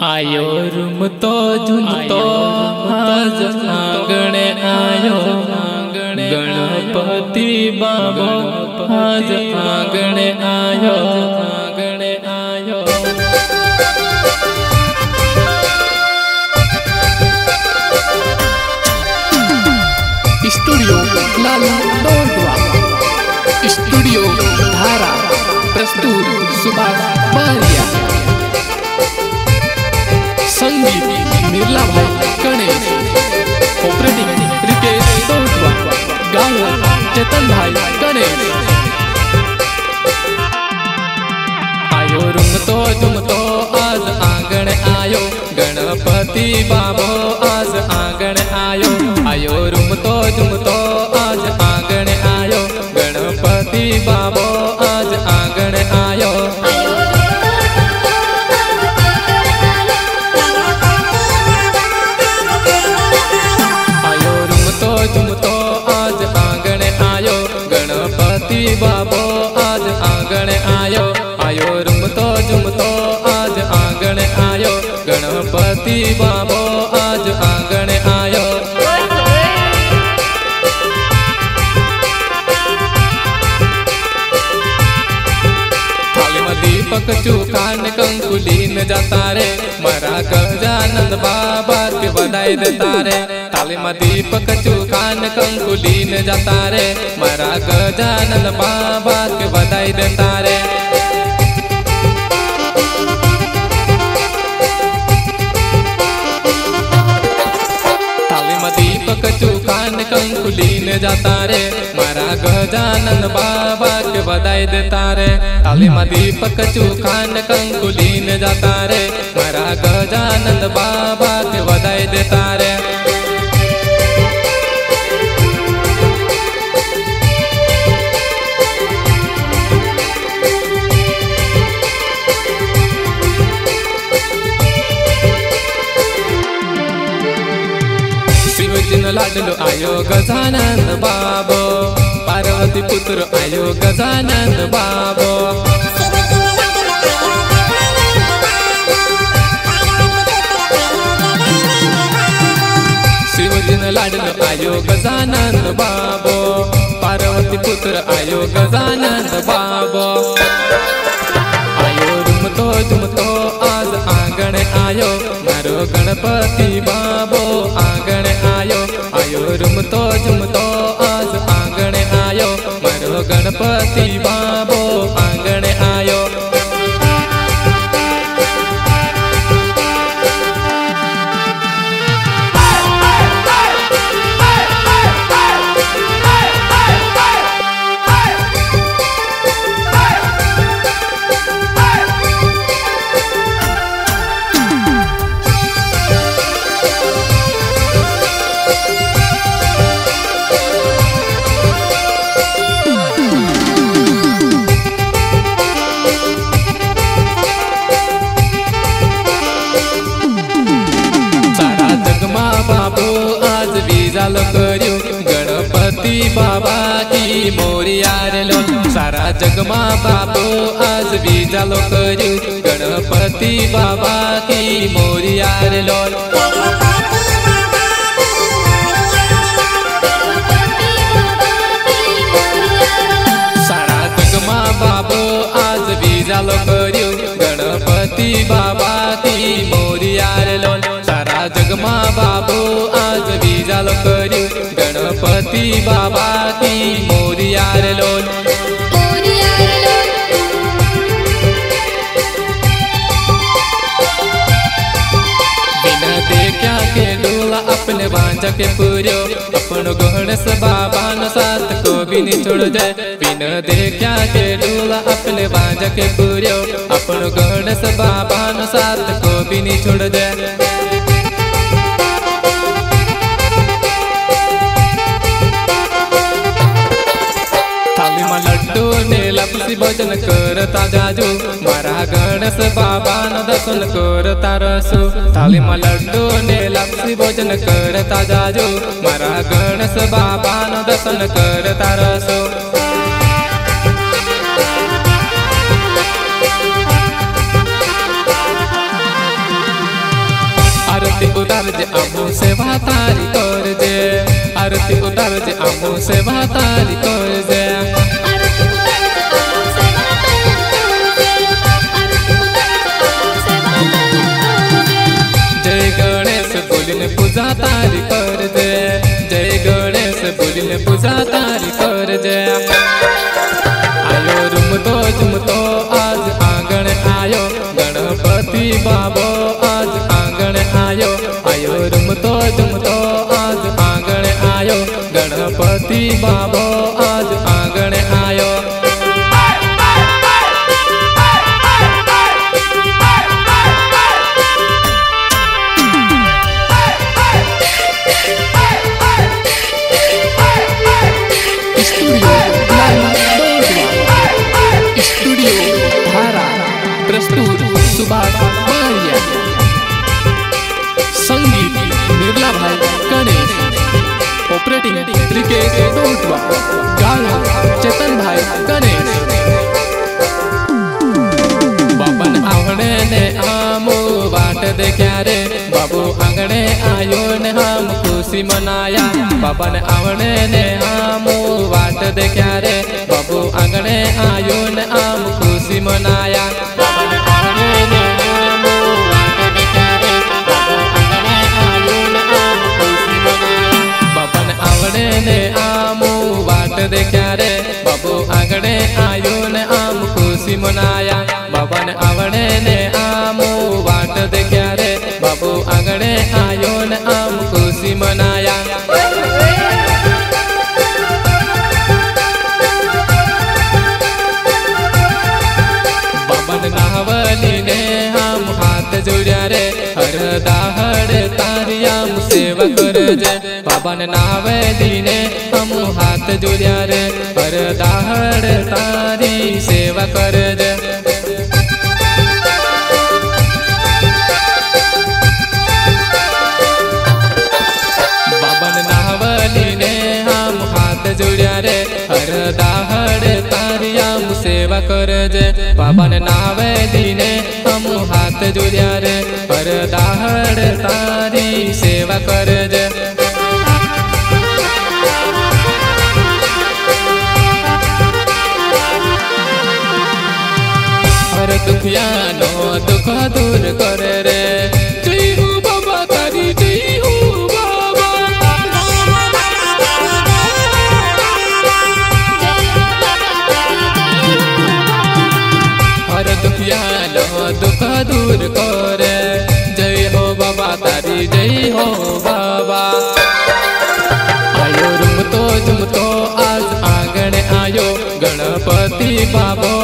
આયો રૂમતો ઝૂલતો આજ આંગણે આયો ગણપતિ બાબો આજ આંગણે આયો બિરલાભાઈ ગણેશ ઓપરેટિંગ રિતેશ સોટવા ગાંગલ ચેતનભાઈ ગણેશ આયો રૂમતો ઝુમતો આજ આંગણે આયો ગણપતિ બાબો આજ આંગણે આયો આયો રૂમતો ઝુમતો जाता रे। मरा गजानंद बाबा के बधाई देता रे। ताले में दीपक चुकान कंकुलीन जाता रे। मरा गजानंद बाबा के बधाई देता रे। कंकुलीन जाता रे। मारा गजानन बाबा के बधाई देता रे। ताली मा दीपक चूखान कंकुलीन जाता रे। मारा गजानन बाबा के बधाई देता रे। शिवजीन लाडलो आयो गजानंद बाबो. पार्वती पुत्र आयो गजानंद बाबो. शिवजीन लाडलो आयो गजानंद बाबो. पार्वती पुत्र आयो गजानंद बाबो. आयो रुमतो झुमतो आज आंगण आयो. मारो गणपत રમતો ઝુમતો આજ આંગણે આવ્યો મારો ગણપતિ બા गणपति बाबा की मोरिया रे लो सारा जगमा बाबो आज विजालो कर्यो गणपति बाबा की मोरिया रे लो सारा जगमा बाबो आज विजालो कर्यो गणपति बाबा की मोरिया रे लो सारा जगमा बाबो आज विजालो कर्यो गणपति बाबा की मोरिया रे लो बिना देखा के डोला अपने बांझा के पूर्यो। अपनो गणेश बाबा न साथ को भी नहीं छोड़ जाए बिना देखा के डोला अपने बांझा के पूर्यो। अपनो गणेश बाबा न साथ को भी नहीं छोड़ जाए थाली में लड्डू ने लपसी भजन करता जाजू। मारा गणेश बाबा न दर्शन करता रसू। थाली में लड्डू ने भजन करता जाजू। मारा गणेश बाबा न दर्शन करता रसू। आरती उतारजे आमू सेवा तारी आरती उतारजे प्रस्तुत सुभाष संगीत मिर्ला भाई गणेश। ऑपरेटिंग डोंगवा गायक चेतन भाई गणेश। बाबन आवणे ने आमो बाट देख्या रे। बाबू आंगणे आयो ने हम खुशी मनाया। बाबन आवणे ने आमो बाट देख्या रे। बाबू आंगणे आयो ने आम खुशी मनाया। નાયા પવન આવડે ને આમો વાટ દેખ્યા રે. બાબુ આંગણે આયો ને આમ ખુશી મનાયા. પવન નાહવાની ને હર તારી આમ સેવા કરજે. પવન નાહવાની ને હાથ જોડ્યા રે પર દાહડ તારી સેવા કરજે. બાબન નાવલી ને આમ હાથ જોડ્યા રે હર દાહડ તારી આમ સેવા કરજે. બાબન નાવલી ને આમ હાથ જોડ્યા રે પર દાહડ તારી સેવા કરજે. दुख दूर कर रे। जय हो बाबा तारी, जय हो दुख दूर कर। जय हो बाबा तारी, जय हो बाबा। आयो, रुम तो झुम तो आज आंगण आयो। गणपति बाबो।